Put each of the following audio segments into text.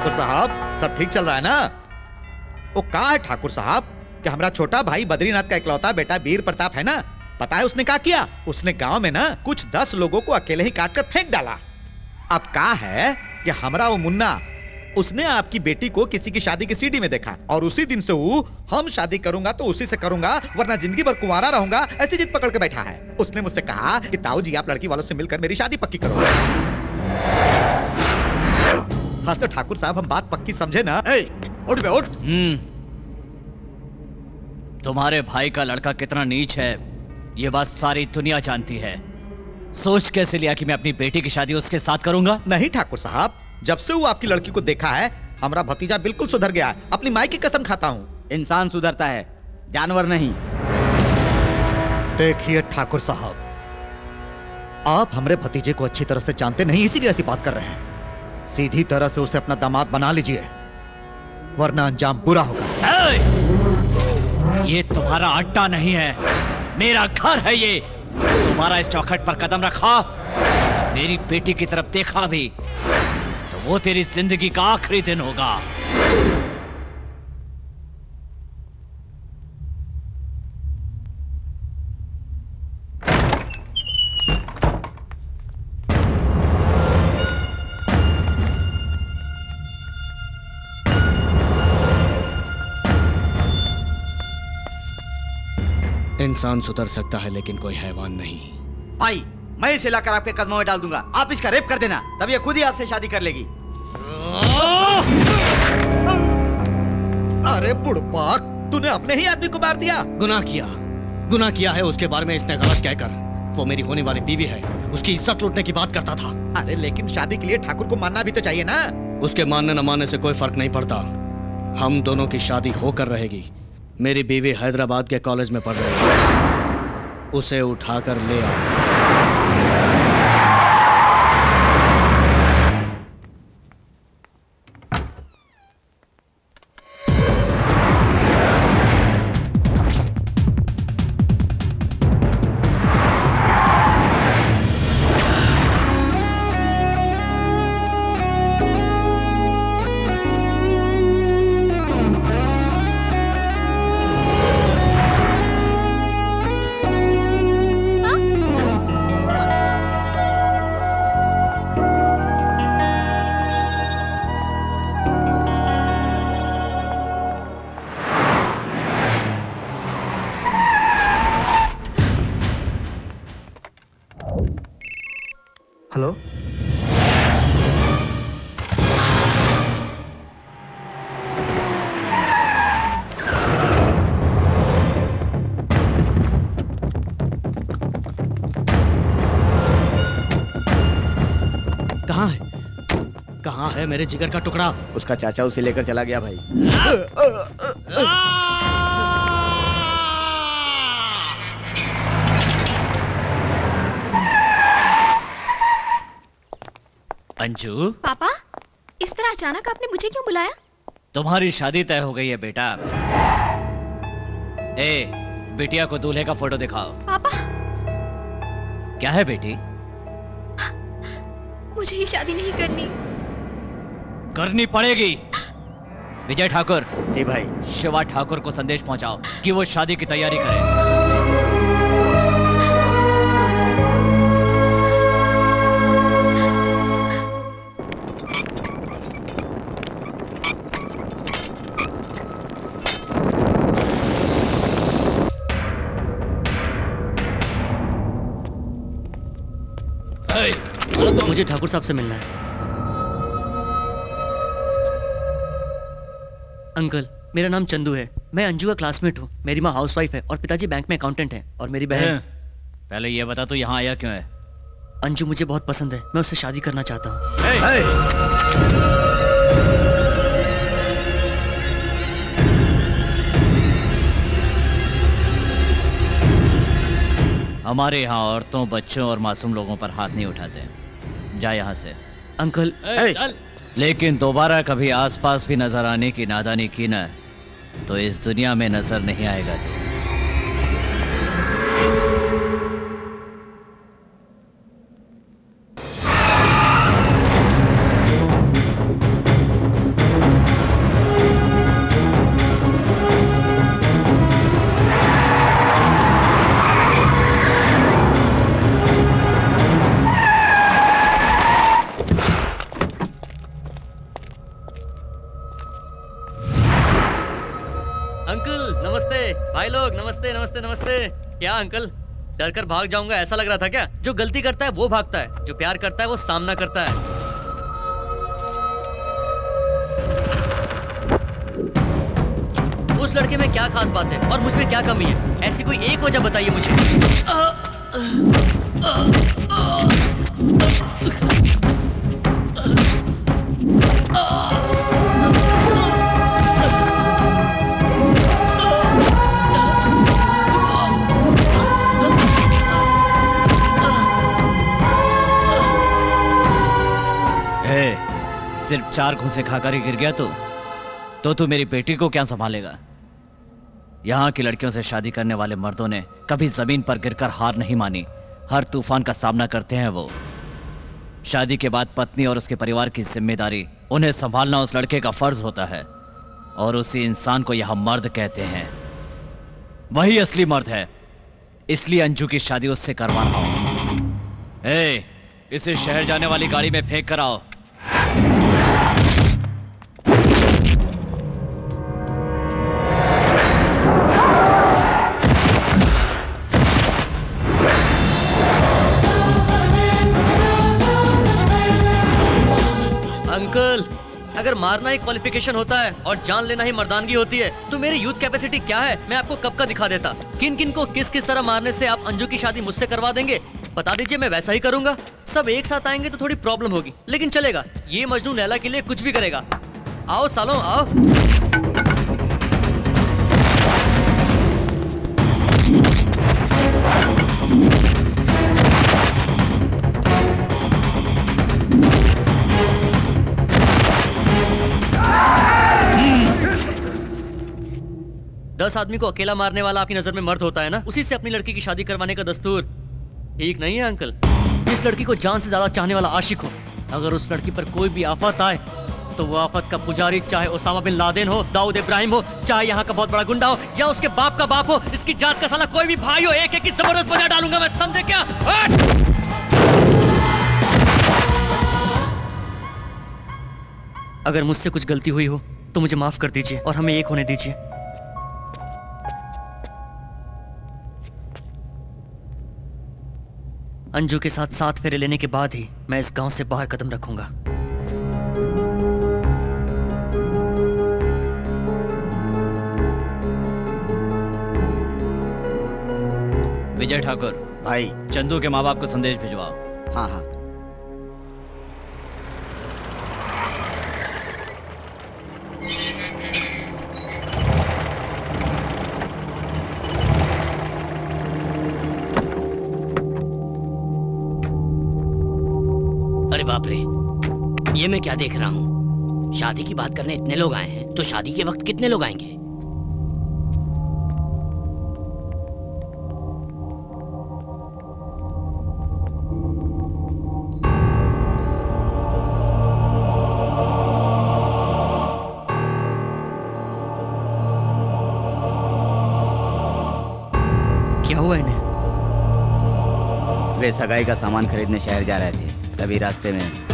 सब ठीक चल रहा है ना? वो कहा है ठाकुर साहब? कि हमारा छोटा भाई बद्रीनाथ का इकलौता बेटा वीर प्रताप है ना? पता है उसने क्या किया? उसने गाँव में ना कुछ दस लोगों को अकेले ही काट कर फेंक डाला। अब कहा है कि हमारा वो मुन्ना, उसने आपकी बेटी को किसी की शादी की सीडी में देखा और उसी दिन से वो हम शादी करूँगा तो उसी से करूँगा, वरना ज़िंदगी भर कुंवारा रहूँगा, ऐसी जिद पकड़ के बैठा है। उसने मुझसे कहा कि ताऊ जी आप लड़की वालों से मिलकर मेरी शादी पक्की करो। हाँ तो ठाकुर साहब हम बात पक्की समझे ना। ए, उठ बे उठ। हम्म। तुम्हारे भाई का लड़का कितना नीच है ये बात सारी दुनिया जानती है। सोच कैसे लिया कि मैं अपनी बेटी की शादी उसके साथ करूँगा? नहीं ठाकुर साहब जब से वो आपकी लड़की को देखा है हमारा भतीजा बिल्कुल सुधर गया है। अपनी माई की कसम खाता हूँ। इंसान सुधरता है जानवर नहीं। देखिए ठाकुर साहब आप हमारे भतीजे को अच्छी तरह से जानते नहीं इसीलिए ऐसी बात कर रहे हैं। सीधी तरह से उसे अपना दामाद बना लीजिए, वरना अंजाम बुरा होगा। ये तुम्हारा अड्डा नहीं है। मेरा घर है ये। तुम्हारा इस चौखट पर कदम रखा। मेरी बेटी की तरफ़ देखा भी तो वो तेरी ज़िंदगी का आखिरी दिन होगा। इंसान सुधर सकता है लेकिन कोई हैवान नहीं। भाई मैं इसे लाकर आपके कदमों में डाल दूँगा। आप इसका रेप कर देना तब ये खुद ही आपसे शादी कर लेगी। अरे बुड़पाक तूने अपने ही आदमी को मार दिया। गुनाह किया। गुनाह किया है उसके बारे में इसने गलत कहकर वो मेरी होने वाली बीवी है उसकी इज़्ज़त लूटने की बात करता था। अरे लेकिन शादी के लिए ठाकुर को मानना भी तो चाहिए ना। उसके मानने न मानने से कोई फ़र्क नहीं पड़ता। हम दोनों की शादी होकर रहेगी। मेरी बीवी हैदराबाद के कॉलेज में पढ़ रही है। उसे उठाकर ले आओ। कहाँ है मेरे जिगर का टुकड़ा? उसका चाचा उसे लेकर चला गया भाई। अंजू? पापा इस तरह अचानक आपने मुझे क्यों बुलाया? तुम्हारी शादी तय हो गई है बेटा। ए बिटिया को दूल्हे का फ़ोटो दिखाओ। पापा। क्या है बेटी? मुझे ये शादी नहीं करनी। करनी पड़ेगी। विजय ठाकुर। जी भाई। शिवा ठाकुर को संदेश पहुंचाओ कि वो शादी की तैयारी करे। मुझे ठाकुर साहब से मिलना है। अंकल मेरा नाम चंदू है। मैं अंजू का क्लासमेट हूँ। मेरी माँ हाउसवाइफ है और पिताजी बैंक में अकाउंटेंट है और मेरी बहन पहले ये बता तू यहाँ आया क्यों है? अंजू मुझे बहुत पसंद है। मैं उससे शादी करना चाहता हूँ। हमारे यहाँ औरतों बच्चों और मासूम लोगों पर हाथ नहीं उठाते। जा यहाँ से। अंकल लेकिन दोबारा कभी आसपास भी नज़र आने की नादानी की ना तो इस दुनिया में नज़र नहीं आएगा तू। अंकल नमस्ते। भाई लोग नमस्ते नमस्ते नमस्ते। क्या अंकल डर कर भाग जाऊँगा ऐसा लग रहा था क्या? जो गलती करता है वो भागता है। जो प्यार करता है वो सामना करता है। उस लड़के में क्या खास बात है? और मुझमें क्या कमी है? ऐसी कोई एक वजह बताइए मुझे। आ, आ, आ, आ, आ, आ, आ, चार घूसे खाकर ही गिर गया तो। तो तू मेरी बेटी को क्या संभालेगा? यहाँ की लड़कियों से शादी करने वाले मर्दों ने कभी ज़मीन पर गिरकर हार नहीं मानी। हर तूफ़ान का सामना करते हैं वो। शादी के बाद पत्नी और उसके परिवार की ज़िम्मेदारी, उन्हें संभालना उस लड़के का फ़र्ज़ होता है। और उसी इंसान को यह मर्द कहते हैं। वही असली मर्द है। इसलिए अंजू की शादी उससे करवा रहा हूँ इसे शहर जाने वाली गाड़ी में फेंक कर आओ। अंकल, अगर मारना ही क्वालिफिकेशन होता है और जान लेना ही मर्दानगी होती है तो मेरी यूथ कैपेसिटी क्या है? मैं आपको कब का दिखा देता? किन किन को किस किस तरह मारने से आप अंजू की शादी मुझसे करवा देंगे? बता दीजिए, मैं वैसा ही करूँगा। सब एक साथ आएँगे तो थोड़ी प्रॉब्लम होगी। लेकिन चलेगा, ये मजनू नैला के लिए कुछ भी करेगा। आओ सालो, आओ। दस आदमी को अकेला मारने वाला आपकी नज़र में मर्द होता है ना? उसी से अपनी लड़की की शादी करवाने का दस्तूर। ठीक नहीं है, अंकल? जिस लड़की को जान से ज़्यादा चाहने वाला आशिक हो। अगर उस लड़की पर कोई भी आफत आए तो वो आफत का पुजारी चाहे ओसामा बिन लादेन हो, दाऊद इब्राहिम हो, चाहे यहाँ का बहुत बड़ा गुंडा हो, या उसके बाप का बाप हो, इसकी जात का साला कोई भी भाई हो एक एक ज़बरदस्त बजा डालूँगा मैं, समझे क्या! अगर मुझसे कुछ गलती हुई हो तो मुझे माफ़ कर दीजिए और हमें एक होने दीजिए। अंजू के साथ साथ फेरे लेने के बाद ही मैं इस गाँव से बाहर कदम रखूँगा। विजय ठाकुर भाई। चंदू के माँ बाप को संदेश भिजवाओ। हाँ हाँ। मैं क्या देख रहा हूँ? शादी की बात करने इतने लोग आए हैं तो शादी के वक्त कितने लोग आएँगे? सगाई का सामान खरीदने शहर जा रहे थे, तभी रास्ते में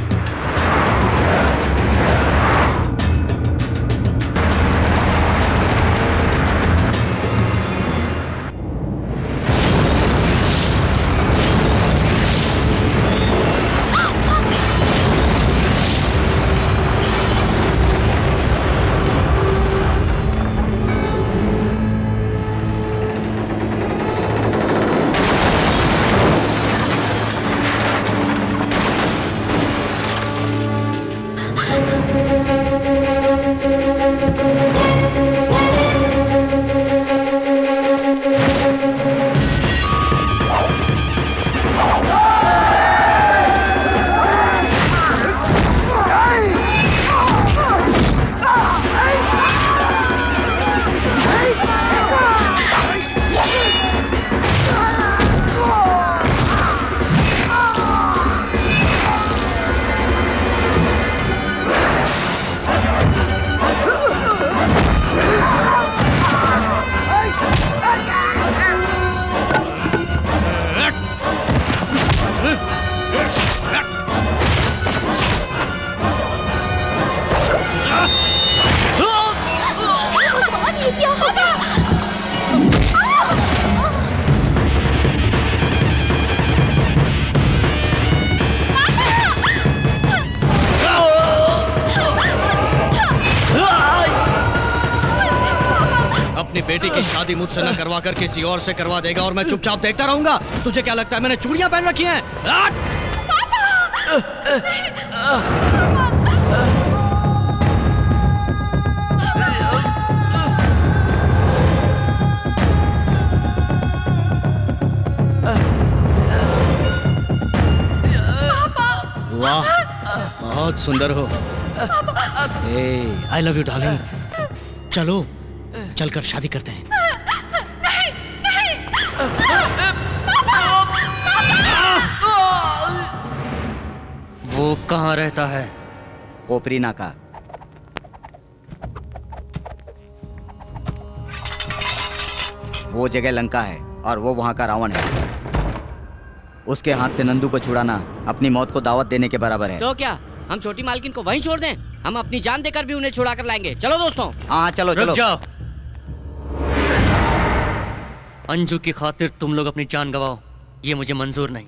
う。शादी मुझसे न करवा कर किसी और से करवा देगा और मैं चुपचाप देखता रहूँगा। तुझे क्या लगता है मैंने चूड़ियाँ पहन रखी हैं! वाह बहुत सुंदर हो। आई लव यू डार्लिंग चलो चलकर शादी करते हैं। वो कहाँ रहता है? कोपरी नाका। वो जगह लंका है और वो वहाँ का रावण है। उसके हाथ से नंदू को छुड़ाना अपनी मौत को दावत देने के बराबर है। तो क्या? हम छोटी मालकिन को वहीं छोड़ दें? हम अपनी जान देकर भी उन्हें छुड़ा कर लाएँगे। चलो दोस्तों। हाँ चलो रुक चलो। जाओ। अंजू की खातिर तुम लोग अपनी जान गवाओ। ये मुझे मंजूर नहीं।